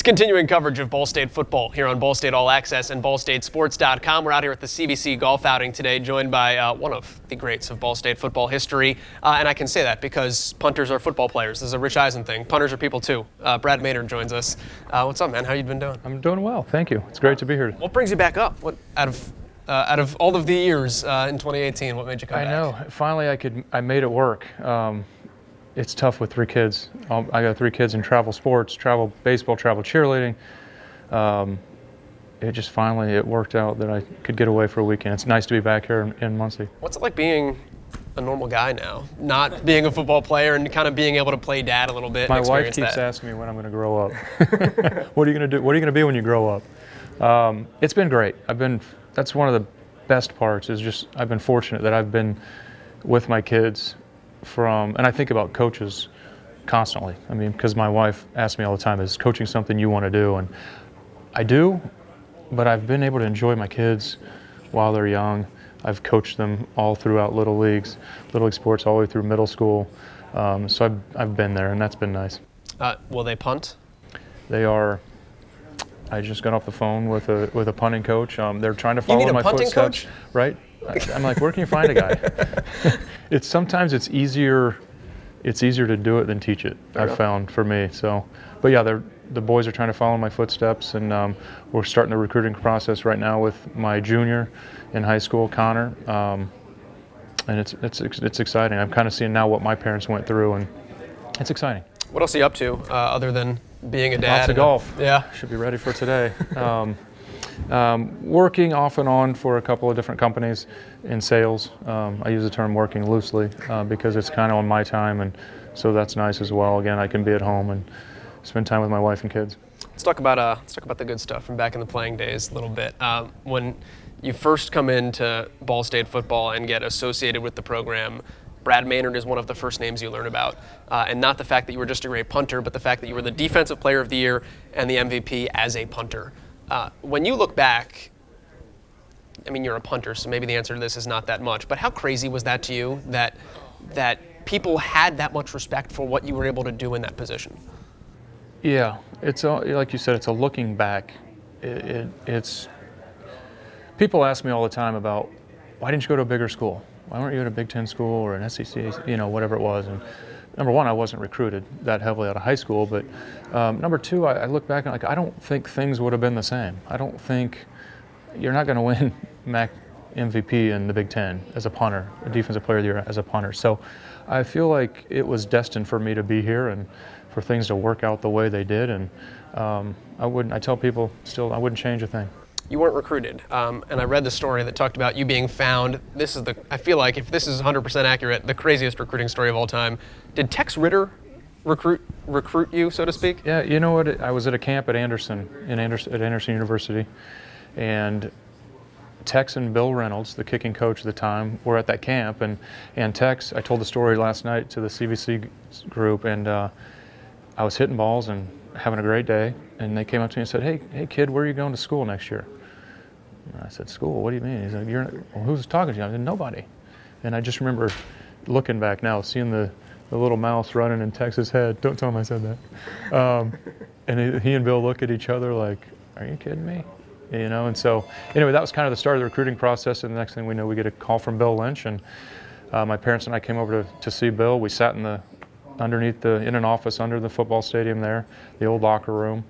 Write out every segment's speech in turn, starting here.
It's continuing coverage of Ball State football here on Ball State All Access and BallStateSports.com. We're out here at the CVC Golf Outing today, joined by uh, one of the greats of Ball State football history. Uh, and I can say that because punters are football players. This is a Rich Eisen thing. Punters are people too. Uh, Brad Maynard joins us. Uh, what's up, man? How you been doing? I'm doing well, thank you. It's great to be here. What brings you back up? What out of uh, out of all of the years uh, in 2018, what made you come I back? know. Finally, I could. I made it work. Um, it's tough with three kids. Um, I got three kids in travel sports, travel baseball, travel cheerleading. Um, it just finally it worked out that I could get away for a weekend. It's nice to be back here in, in Muncie. What's it like being a normal guy now, not being a football player and kind of being able to play dad a little bit? My wife keeps that? asking me when I'm going to grow up. what are you going to do? What are you going to be when you grow up? Um, it's been great. I've been. That's one of the best parts. Is just I've been fortunate that I've been with my kids from, and I think about coaches constantly. I mean, because my wife asks me all the time, "Is coaching something you want to do?" And I do, but I've been able to enjoy my kids while they're young. I've coached them all throughout little leagues, little league sports, all the way through middle school. Um, so I've, I've been there, and that's been nice. Uh, will they punt? They are. I just got off the phone with a with a punting coach. Um, they're trying to follow need a my punting footsteps, coach? right? I- I'm like, where can you find a guy? it's sometimes it's easier. It's easier to do it than teach it. I've enough. found for me. So, but yeah, the boys are trying to follow my footsteps, and um, we're starting the recruiting process right now with my junior in high school, Connor. Um, and it's it's it's exciting. I'm kind of seeing now what my parents went through, and it's exciting. What else are you up to uh, other than being a dad? Lots of and a- golf. yeah. Should be ready for today. Um, um, working off and on for a couple of different companies in sales. Um, I use the term working loosely uh, because it's kind of on my time, and so that's nice as well. Again, I can be at home and spend time with my wife and kids. Let's talk about uh, let's talk about the good stuff from back in the playing days a little bit. Um, when you first come into Ball State football and get associated with the program, Brad Maynard is one of the first names you learn about, uh, and not the fact that you were just a great punter, but the fact that you were the defensive player of the year and the MVP as a punter. Uh, when you look back, I mean, you're a punter, so maybe the answer to this is not that much. But how crazy was that to you that that people had that much respect for what you were able to do in that position? Yeah, it's a, like you said, it's a looking back. It, it, it's people ask me all the time about why didn't you go to a bigger school? Why weren't you at a Big Ten school or an SEC, you know, whatever it was? And number one, I wasn't recruited that heavily out of high school, but um, number two, I, I look back and like I don't think things would have been the same. I don't think you're not going to win MAC MVP in the Big Ten as a punter, a defensive player of the year as a punter. So I feel like it was destined for me to be here and for things to work out the way they did. And um, I wouldn't. I tell people still, I wouldn't change a thing. you weren't recruited. Um, and I read the story that talked about you being found. This is the, I feel like if this is 100% accurate, the craziest recruiting story of all time. Did Tex Ritter recruit recruit you, so to speak? Yeah, you know what? I was at a camp at Anderson, in Anderson, at Anderson University, and Tex and Bill Reynolds, the kicking coach at the time, were at that camp. And, and Tex, I told the story last night to the CVC group, and uh, I was hitting balls and having a great day. And they came up to me and said, Hey, hey kid, where are you going to school next year? And I said, School? What do you mean? He said, You're, well, Who's talking to you? I said, Nobody. And I just remember looking back now, seeing the, the little mouse running in Tex's head. Don't tell him I said that. Um, and he, he and Bill look at each other like, Are you kidding me? You know, and so anyway, that was kind of the start of the recruiting process. And the next thing we know, we get a call from Bill Lynch, and uh, my parents and I came over to, to see Bill. We sat in the underneath the in an office under the football stadium there, the old locker room,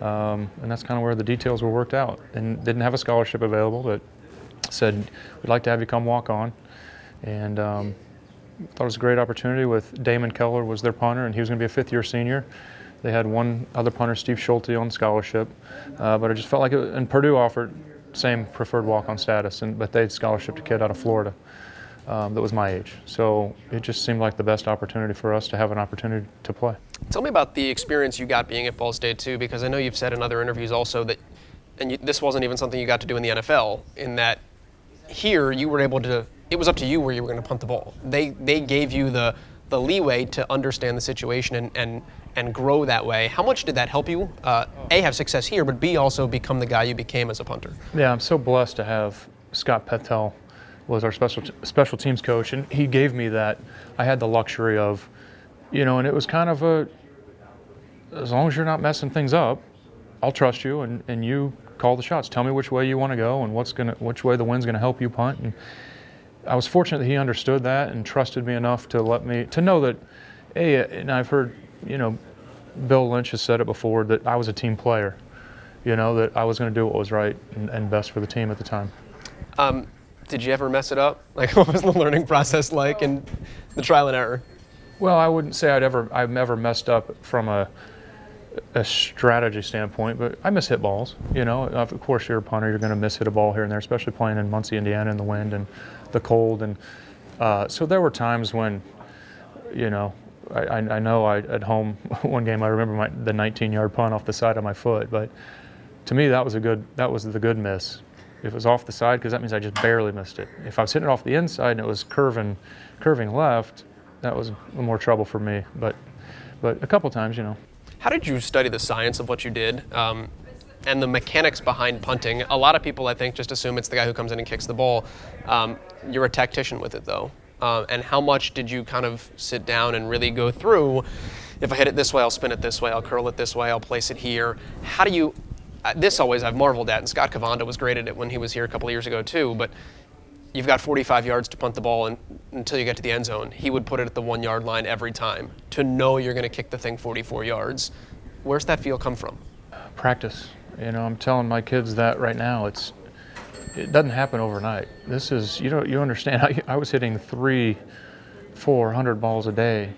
um, and that's kind of where the details were worked out. And didn't have a scholarship available, but said we'd like to have you come walk on, and um, thought it was a great opportunity. With Damon Keller was their punter, and he was going to be a fifth-year senior. They had one other punter, Steve Schulte, on scholarship, uh, but I just felt like it, and Purdue offered same preferred walk-on status, and but they had scholarship a kid out of Florida um, that was my age. So it just seemed like the best opportunity for us to have an opportunity to play. Tell me about the experience you got being at Ball State too, because I know you've said in other interviews also that, and you, this wasn't even something you got to do in the NFL. In that, here you were able to. It was up to you where you were going to punt the ball. They they gave you the the leeway to understand the situation and and and grow that way. How much did that help you? Uh, a have success here, but b also become the guy you became as a punter. Yeah, I'm so blessed to have Scott Petel was our special special teams coach, and he gave me that. I had the luxury of, you know, and it was kind of a, as long as you're not messing things up, I'll trust you, and, and you call the shots. Tell me which way you want to go, and what's gonna which way the wind's going to help you punt. And I was fortunate that he understood that and trusted me enough to let me to know that. Hey, and I've heard, you know, Bill Lynch has said it before that I was a team player. You know that I was going to do what was right and, and, best for the team at the time. Um, did you ever mess it up? Like, what was the learning process like and the trial and error? Well, I wouldn't say I'd ever I've ever messed up from a a strategy standpoint, but I miss hit balls. You know, of course, you're a punter, you're going to miss hit a ball here and there, especially playing in Muncie, Indiana, in the wind and the cold. And uh, so there were times when, you know, I, I know I, at home one game I remember my, the 19-yard punt off the side of my foot, but to me that was a good that was the good miss. If it was off the side, because that means I just barely missed it. If I was hitting it off the inside and it was curving, curving left, that was more trouble for me. But, but a couple times, you know. How did you study the science of what you did um, and the mechanics behind punting? A lot of people, I think, just assume it's the guy who comes in and kicks the ball. Um, you're a tactician with it, though. Uh, and how much did you kind of sit down and really go through? If I hit it this way, I'll spin it this way. I'll curl it this way. I'll place it here. How do you? Uh, this always I've marveled at, and Scott Kovanda was great at it when he was here a couple of years ago too. But you've got 45 yards to punt the ball in, until you get to the end zone. He would put it at the one yard line every time to know you're going to kick the thing 44 yards. Where's that feel come from? Practice. You know, I'm telling my kids that right now. It's it doesn't happen overnight. This is you know you understand. I, I was hitting three, four hundred balls a day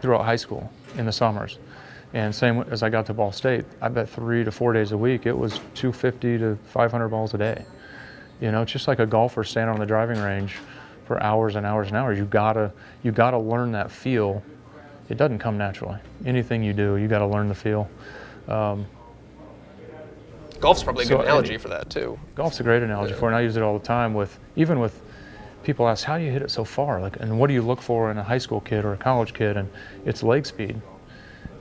throughout high school in the summers. And same as I got to Ball State, I bet three to four days a week, it was 250 to 500 balls a day. You know, it's just like a golfer standing on the driving range for hours and hours and hours. You gotta you gotta learn that feel. It doesn't come naturally. Anything you do, you got to learn the feel. Um, golf's probably a so good analogy for that too. Golf's a great analogy yeah. for it. And I use it all the time with even with people ask how do you hit it so far like and what do you look for in a high school kid or a college kid and it's leg speed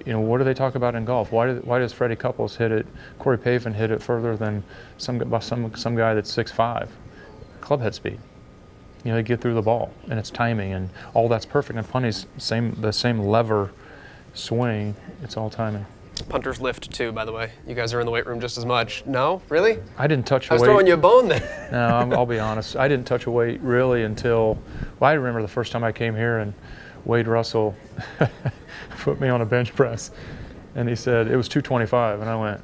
you know, what do they talk about in golf? Why, do, why does Freddie Couples hit it, Corey Pavin hit it further than some, some, some guy that's 6'5"? Club head speed. You know, they get through the ball, and it's timing, and all that's perfect. And punting's same, the same lever swing, it's all timing. Punters lift too, by the way. You guys are in the weight room just as much. No, really? I didn't touch a weight. I was throwing you a bone there. no, i will be honest. I didn't touch a weight really until. Well, I remember the first time I came here and Wade Russell put me on a bench press. And he said, it was 225. And I went,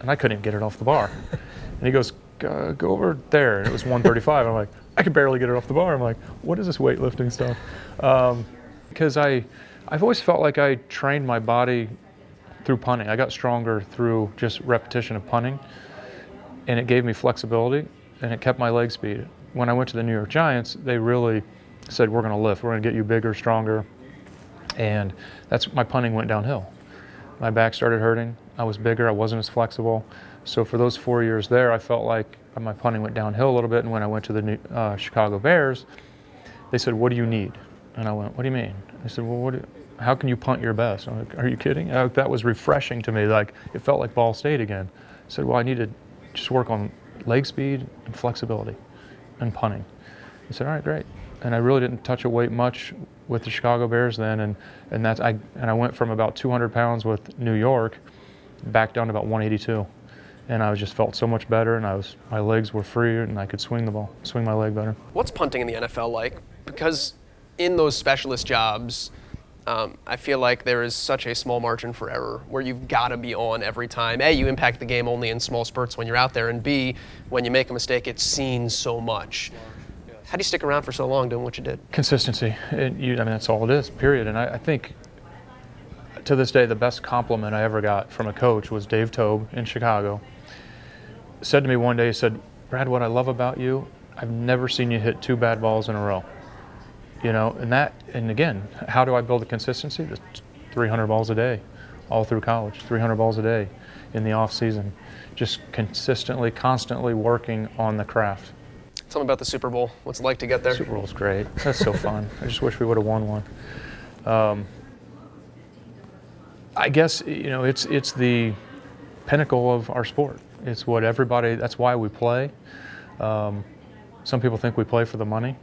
and I couldn't even get it off the bar. And he goes, go, go over there. And it was 135. I'm like, I could barely get it off the bar. I'm like, what is this weightlifting stuff? Um, because I, I've always felt like I trained my body through punting. I got stronger through just repetition of punting. And it gave me flexibility and it kept my leg speed. When I went to the New York Giants, they really said, we're going to lift. We're going to get you bigger, stronger. And that's my punting went downhill. My back started hurting. I was bigger. I wasn't as flexible. So for those four years there, I felt like my punting went downhill a little bit. And when I went to the uh, Chicago Bears, they said, "What do you need?" And I went, "What do you mean?" They said, "Well, what? How can you punt your best?" I'm like, "Are you kidding?" Uh, that was refreshing to me. Like it felt like Ball State again. I said, "Well, I need to just work on leg speed and flexibility and punting." He said, "All right, great." and I really didn't touch a weight much with the Chicago Bears then, and and that's I and I went from about 200 pounds with New York back down to about 182, and I was just felt so much better, and I was my legs were freer, and I could swing the ball, swing my leg better. What's punting in the NFL like? Because in those specialist jobs. Um, I feel like there is such a small margin for error where you've got to be on every time. A, you impact the game only in small spurts when you're out there, and B, when you make a mistake, it's seen so much. How do you stick around for so long doing what you did? Consistency. It, you, I mean, that's all it is, period. And I, I, think to this day, the best compliment I ever got from a coach was Dave Toub in Chicago. Said to me one day, he said, Brad, what I love about you, I've never seen you hit two bad balls in a row. You know, and that, and again, how do I build a consistency? Just 300 balls a day, all through college, 300 balls a day in the off season. Just consistently, constantly working on the craft. Tell me about the Super Bowl. What's it like to get there? Super Bowl's great. That's so fun. I just wish we would have won one. Um, I guess you know it's it's the pinnacle of our sport. It's what everybody. That's why we play. Um, some people think we play for the money,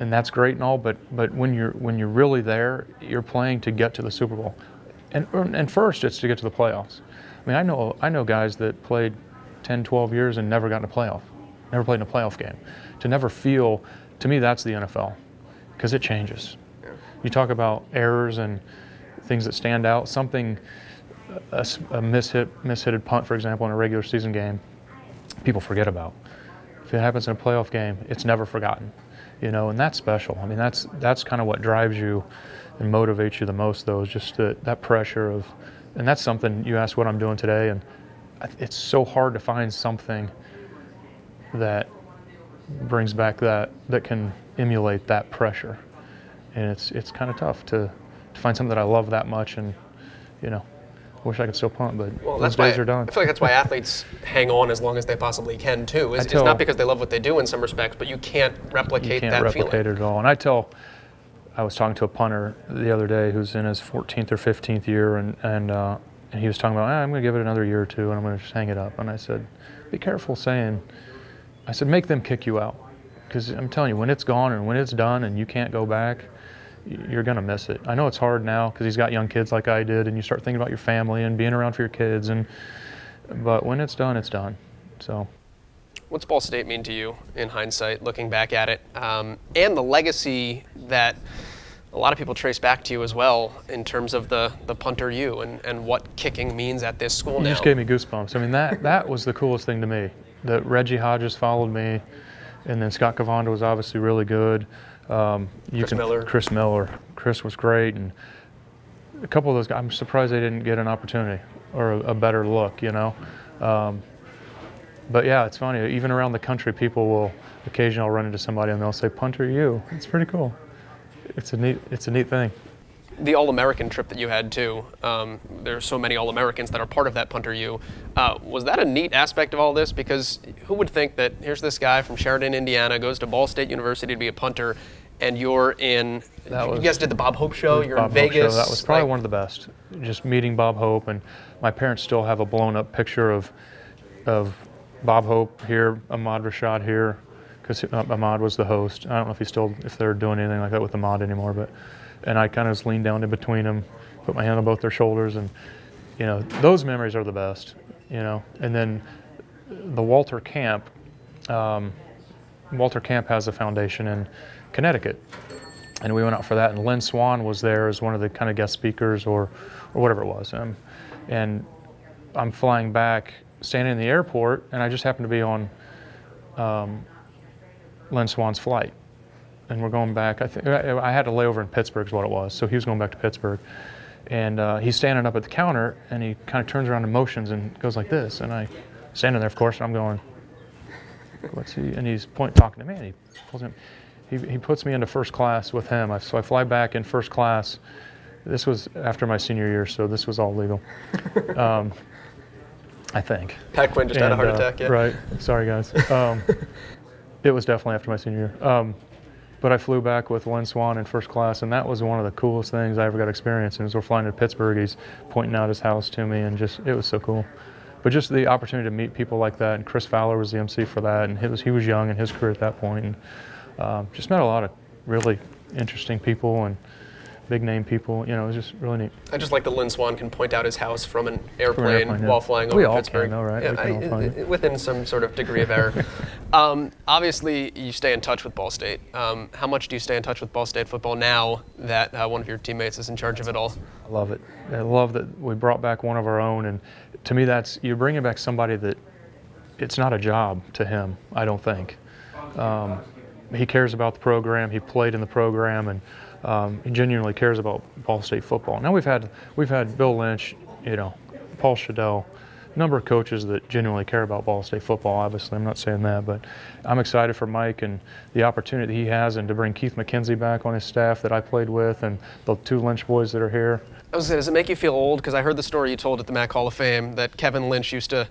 and that's great and all. But but when you're when you're really there, you're playing to get to the Super Bowl, and and first it's to get to the playoffs. I mean, I know I know guys that played 10, 12 years and never got in a playoff, never played in a playoff game. To never feel, to me, that's the NFL, because it changes. You talk about errors and things that stand out. Something, a, a mishit, mishitted punt, for example, in a regular season game, people forget about. If it happens in a playoff game, it's never forgotten. You know, and that's special. I mean, that's that's kind of what drives you and motivates you the most, though, is just the, that pressure of, and that's something you asked what I'm doing today, and it's so hard to find something that brings back that that can emulate that pressure, and it's it's kind of tough to, to find something that I love that much, and you know, wish I could still punt, but well, those days why, are done. I feel like that's why athletes hang on as long as they possibly can too. It's, tell, it's, not because they love what they do in some respects, but you can't replicate you can't that replicate feeling. it at all. And I tell, I was talking to a punter the other day who's in his 14th or 15th year, and and uh, and he was talking about, ah, I'm going to give it another year or two, and I'm going to just hang it up. And I said, be careful saying, I said, make them kick you out, because I'm telling you, when it's gone and when it's done, and you can't go back you're going to miss it. I know it's hard now because he's got young kids like I did, and you start thinking about your family and being around for your kids. And but when it's done, it's done. So. What's Ball State mean to you in hindsight, looking back at it, um, and the legacy that a lot of people trace back to you as well in terms of the the punter you and, and what kicking means at this school you now? just gave me goosebumps. I mean that that was the coolest thing to me. That Reggie Hodges followed me, and then Scott Kovanda was obviously really good. Um, Chris can, Miller. Chris Miller. Chris was great, and a couple of those guys. I'm surprised they didn't get an opportunity or a, a better look. You know. Um, but yeah, it's funny. Even around the country, people will occasionally run into somebody and they'll say, "Punter, you." It's pretty cool. It's a neat. It's a neat thing the All-American trip that you had too. Um, there's so many All-Americans that are part of that punter U. Uh, was that a neat aspect of all this? Because who would think that here's this guy from Sheridan, Indiana, goes to Ball State University to be a punter, and you're in. That you was, guys did the Bob Hope show. You're Bob in Vegas. That was probably like, one of the best. Just meeting Bob Hope, and my parents still have a blown-up picture of of Bob Hope here, Ahmad Rashad here, because uh, Ahmad was the host. I don't know if he's still if they're doing anything like that with Ahmad anymore, but and I kind of just leaned down in between them, put my hand on both their shoulders, and you know those memories are the best. You know, and then the Walter Camp. Um, Walter Camp has a foundation in Connecticut, and we went out for that. And Lynn Swann was there as one of the kind of guest speakers, or or whatever it was. Um, and I'm flying back, standing in the airport, and I just happened to be on um, Lynn Swann's flight and we're going back. I think I had a layover in Pittsburgh is what it was. So he was going back to Pittsburgh, and uh, he's standing up at the counter, and he kind of turns around and motions and goes like this, and I standing there, of course, and I'm going, what's he? And he's point talking to me, and he pulls him. He, he puts me into first class with him. I, so I fly back in first class. This was after my senior year, so this was all legal. Um, I think. Pat Quinn just and, had a heart uh, attack, yeah. Right. Sorry, guys. Um, it was definitely after my senior year. Um, but I flew back with Lynn Swann in first class, and that was one of the coolest things I ever got experience. And as we're flying to Pittsburgh, he's pointing out his house to me, and just it was so cool. But just the opportunity to meet people like that, and Chris Fowler was the MC for that, and he was, he was young in his career at that point, and um, just met a lot of really interesting people and big name people. You know, it was just really neat. I just like that Lynn Swann can point out his house from an airplane, from an airplane while flying we over Pittsburgh. Though, right? Yeah, I, within some sort of degree of error. um, obviously, you stay in touch with Ball State. Um, how much do you stay in touch with Ball State football now that uh, one of your teammates is in charge of it all? I love it. I love that we brought back one of our own, and to me, that's you're bringing back somebody that it's not a job to him. I don't think. Um, he cares about the program. He played in the program, and um, he genuinely cares about Ball State football. Now we've had we've had Bill Lynch, you know, Paul Schudel, a number of coaches that genuinely care about Ball State football. Obviously, I'm not saying that, but I'm excited for Mike and the opportunity that he has, and to bring Keith McKenzie back on his staff that I played with, and the two Lynch boys that are here. I was does it make you feel old? Because I heard the story you told at the MAC Hall of Fame that Kevin Lynch used to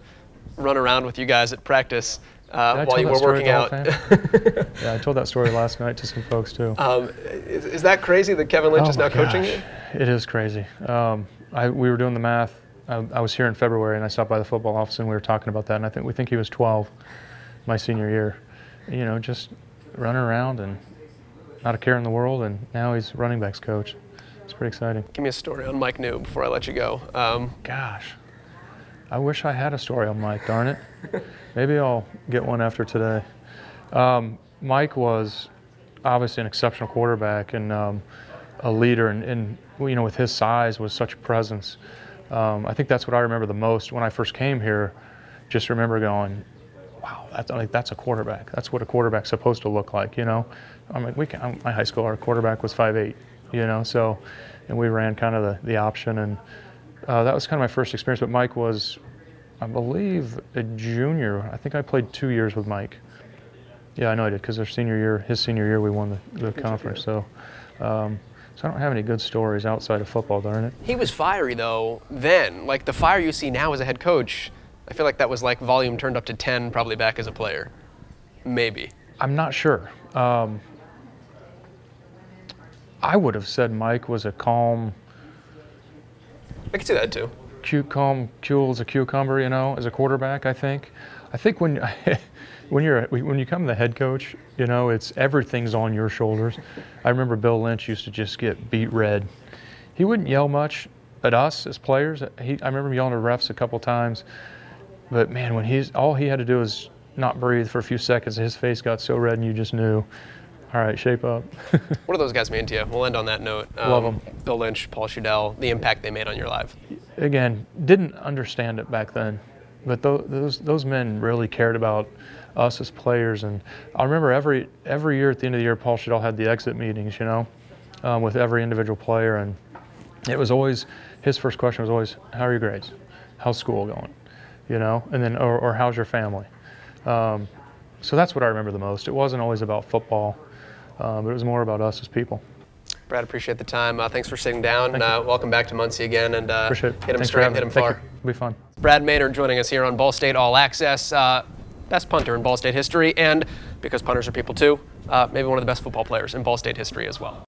run around with you guys at practice uh, while you were working out. yeah, I told that story last night to some folks too. Um, is, is, that crazy that Kevin Lynch oh is now gosh. coaching you? It is crazy. Um, I, we were doing the math. I, I, was here in February and I stopped by the football office and we were talking about that. And I think we think he was 12 my senior year. You know, just running around and not a care in the world. And now he's running backs coach. It's pretty exciting. Give me a story on Mike Neu before I let you go. Um, gosh. I wish I had a story on Mike. Darn it. Maybe I'll get one after today. Um, Mike was obviously an exceptional quarterback and um, a leader, and, and, you know, with his size, was such a presence. Um, I think that's what I remember the most when I first came here. Just remember going, "Wow, that's like that's a quarterback. That's what a quarterback's supposed to look like." You know, I'm like, we can, my high school, our quarterback was 5'8", You know, so and we ran kind of the, the option, and uh, that was kind of my first experience. But Mike was, I believe, a junior. I think I played two years with Mike. Yeah, I know I did because our senior year, his senior year, we won the, the conference. So, um, so I don't have any good stories outside of football, darn it. He was fiery though then. Like the fire you see now as a head coach, I feel like that was like volume turned up to 10 probably back as a player. Maybe. I'm not sure. Um, I would have said Mike was a calm, I could see that too. Calm, as a cucumber, you know, as a quarterback. I think. I think when when you're when you come the head coach, you know, it's everything's on your shoulders. I remember Bill Lynch used to just get beat red. He wouldn't yell much at us as players. He, I remember yelling at refs a couple times, but man, when he's all he had to do was not breathe for a few seconds, his face got so red, and you just knew. All right, shape up. What do those guys mean to you? We'll end on that note. Um, Love 'em. Bill Lynch, Paul Schudel, the impact they made on your life. again, didn't understand it back then, but tho- those those men really cared about us as players. And I remember every every year at the end of the year, Paul Schudel had the exit meetings, you know, um, with every individual player, and it was always his first question was always, "How are your grades? How's school going?" You know, and then or, or how's your family? Um, so that's what I remember the most. It wasn't always about football, uh, but it was more about us as people. Brad, appreciate the time. Uh, thanks for sitting down. Uh, welcome back to Muncie again, and uh, Appreciate it. hit him Thanks straight, hit him Thank far. you. It'll be fun. Brad Maynard joining us here on Ball State All Access. Uh, best punter in Ball State history, and because punters are people too, uh, maybe one of the best football players in Ball State history as well.